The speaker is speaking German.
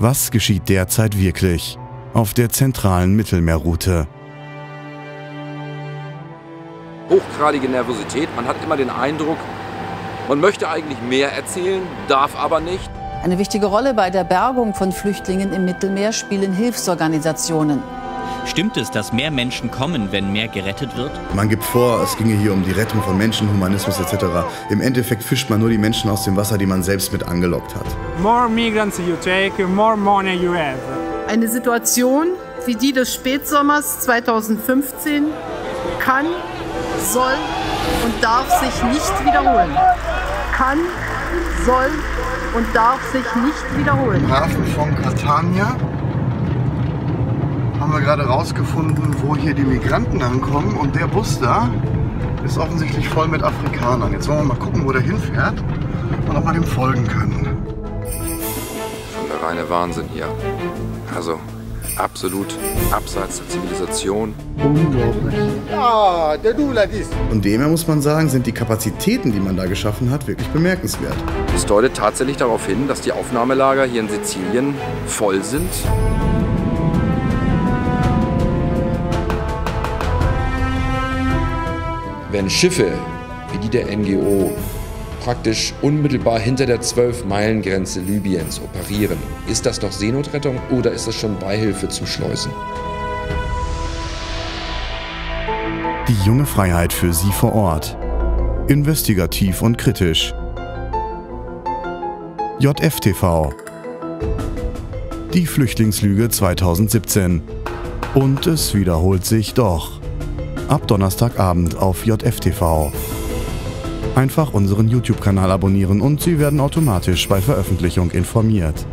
Was geschieht derzeit wirklich auf der zentralen Mittelmeerroute? Hochgradige Nervosität. Man hat immer den Eindruck, man möchte eigentlich mehr erzählen, darf aber nicht. Eine wichtige Rolle bei der Bergung von Flüchtlingen im Mittelmeer spielen Hilfsorganisationen. Stimmt es, dass mehr Menschen kommen, wenn mehr gerettet wird? Man gibt vor, es ginge hier um die Rettung von Menschen, Humanismus etc. Im Endeffekt fischt man nur die Menschen aus dem Wasser, die man selbst mit angelockt hat. More migrants you take, more money you have. Eine Situation wie die des Spätsommers 2015 kann, soll und darf sich nicht wiederholen. Kann, soll und darf sich nicht wiederholen. Im Hafen von Catania haben wir gerade rausgefunden, wo hier die Migranten ankommen. Und der Bus da ist offensichtlich voll mit Afrikanern. Jetzt wollen wir mal gucken, wo der hinfährt und ob wir dem folgen können. Schon der reine Wahnsinn hier. Also absolut abseits der Zivilisation. Unglaublich. Ah, der Duladis. Und demher muss man sagen, sind die Kapazitäten, die man da geschaffen hat, wirklich bemerkenswert. Es deutet tatsächlich darauf hin, dass die Aufnahmelager hier in Sizilien voll sind. Wenn Schiffe wie die der NGO praktisch unmittelbar hinter der 12-Meilen-Grenze Libyens operieren, ist das noch Seenotrettung oder ist das schon Beihilfe zum Schleusen? Die junge Freiheit für Sie vor Ort. Investigativ und kritisch. JFTV. Die Flüchtlingslüge 2017. Und es wiederholt sich doch. Ab Donnerstagabend auf JFTV. Einfach unseren YouTube-Kanal abonnieren und Sie werden automatisch bei Veröffentlichung informiert.